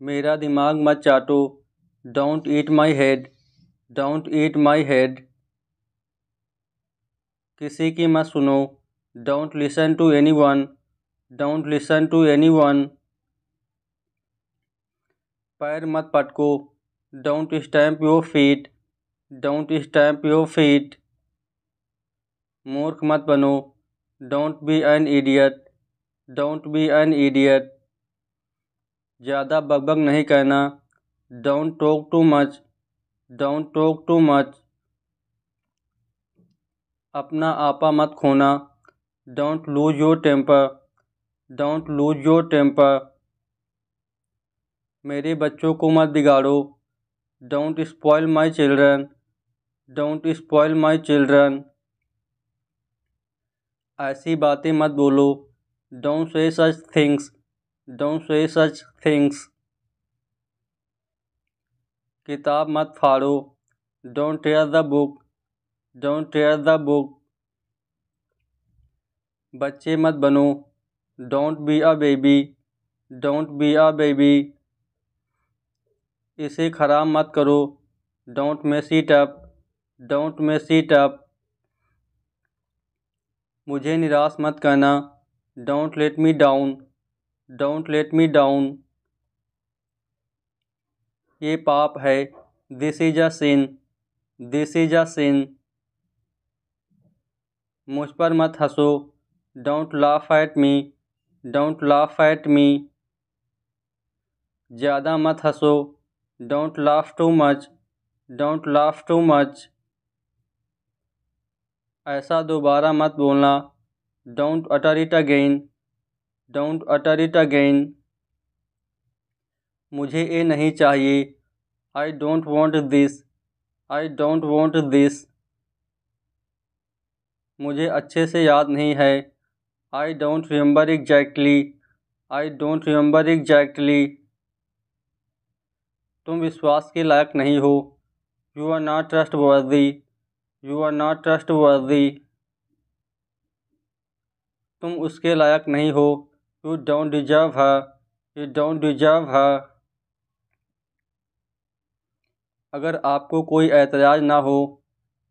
मेरा दिमाग मत चाटो। Don't eat my head don't eat my head किसी की मत सुनो। Don't listen to anyone don't listen to anyone पैर मत पटको। Don't stamp your feet don't stamp your feet मूर्ख मत बनो। Don't be an idiot don't be an idiot ज़्यादा बकबक नहीं कहना don't talk too much don't talk too much अपना आपा मत खोना। Don't lose your temper don't lose your temper मेरे बच्चों को मत बिगाड़ो। Don't spoil my children don't spoil my children ऐसी बातें मत बोलो। Don't say such things don't say such things किताब मत फाड़ो। Don't tear the book don't tear the book बच्चे मत बनो। Don't be a baby don't be a baby इसे ख़राब मत करो। Don't mess it up don't mess it up मुझे निराश मत करना। Don't let me down don't let me down ये पाप है। This is a sin this is a sin मुझ पर मत हंसो। Don't laugh at me don't laugh at me ज़्यादा मत हंसो। Don't laugh too much don't laugh too much ऐसा दोबारा मत बोलना। Don't utter it again don't utter it again मुझे ये नहीं चाहिए। I don't want this I don't want this मुझे अच्छे से याद नहीं है। I don't remember exactly I don't remember exactly तुम विश्वास के लायक नहीं हो। You are not trustworthy you are not trustworthy तुम उसके लायक नहीं हो। You don't deserve her. You don't deserve her. अगर आपको कोई एतराज़ ना हो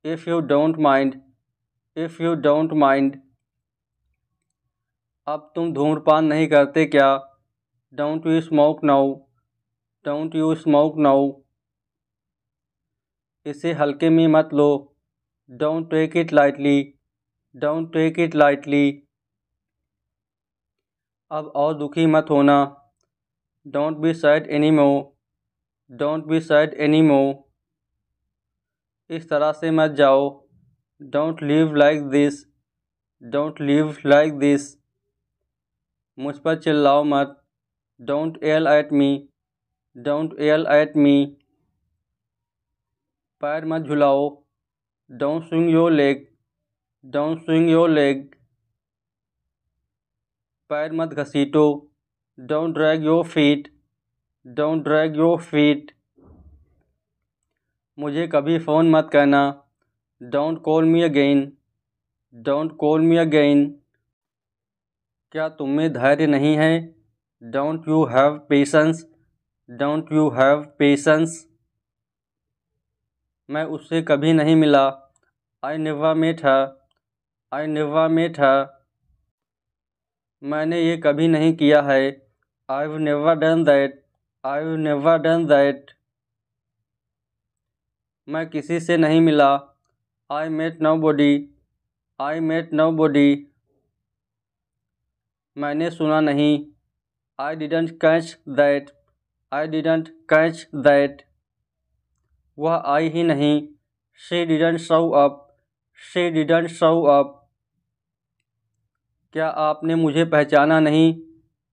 if you don't mind if you don't mind अब तुम धूम्रपान नहीं करते क्या? Don't you smoke now don't you smoke now इसे हल्के में मत लो। Don't take it lightly don't take it lightly अब और दुखी मत होना। Don't be sad any more don't be sad any more इस तरह से मत जाओ। Don't leave like this don't leave like this मुझ पर चिल्लाओ मत। Don't yell at me don't yell at me पैर मत झुलाओ। Don't swing your leg don't swing your leg पैर मत घसीटो। Don't drag your feet don't drag your feet मुझे कभी फ़ोन मत करना। Don't call me again don't call me again क्या तुम में धैर्य नहीं है? Don't you have patience don't you have patience मैं उससे कभी नहीं मिला। आई नेवर मेट है आई नेवर मेट है मैंने ये कभी नहीं किया है। I have never done that I have never done that मैं किसी से नहीं मिला। I met nobody I met nobody मैंने सुना नहीं। I didn't catch that I didn't catch that वह आई ही नहीं। She didn't show up she didn't show up क्या आपने मुझे पहचाना नहीं?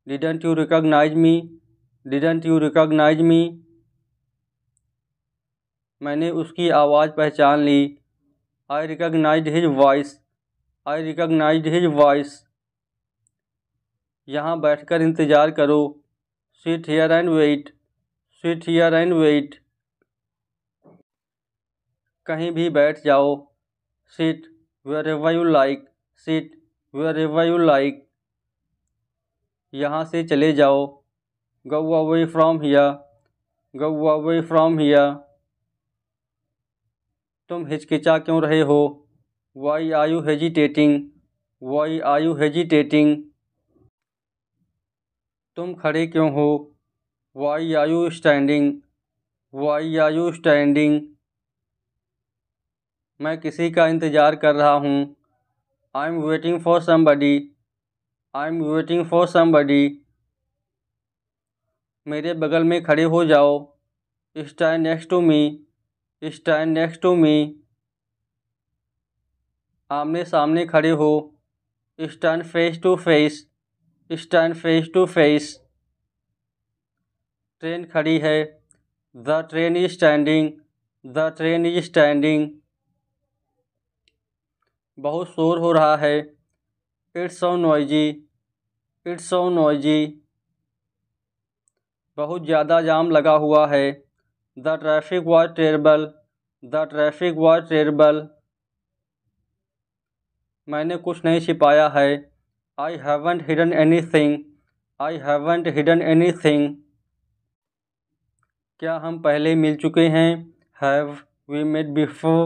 Didn't you recognise me didn't you recognise me मैंने उसकी आवाज़ पहचान ली। I recognise his voice I recognise his voice यहाँ बैठकर इंतज़ार करो। Sit here and wait sit here and wait कहीं भी बैठ जाओ। Sit wherever you like sit wherever you like यहाँ से चले जाओ। Go away from here go away from here तुम हिचकिचा क्यों रहे हो? Why are you hesitating why are you hesitating तुम खड़े क्यों हो? Why are you standing why are you standing मैं किसी का इंतज़ार कर रहा हूँ। I am waiting for somebody I am waiting for somebody मेरे बगल में खड़े हो जाओ। Stand next to me stand next to me आमने सामने खड़े हो। Stand face to face stand face to face train खड़ी है। The train is standing the train is standing बहुत शोर हो रहा है। It's so noisy, it's so noisy. बहुत ज़्यादा जाम लगा हुआ है। The traffic was terrible, the traffic was terrible. मैंने कुछ नहीं छिपाया है। I haven't hidden anything I haven't hidden anything क्या हम पहले मिल चुके हैं? Have we met before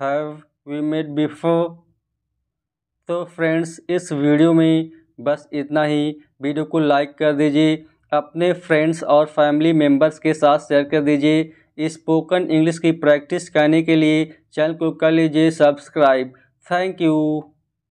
have we met before तो फ्रेंड्स, इस वीडियो में बस इतना ही। वीडियो को लाइक कर दीजिए, अपने फ्रेंड्स और फैमिली मेंबर्स के साथ शेयर कर दीजिए। स्पोकन इंग्लिश की प्रैक्टिस करने के लिए चैनल को कर लीजिए सब्सक्राइब। Thank you.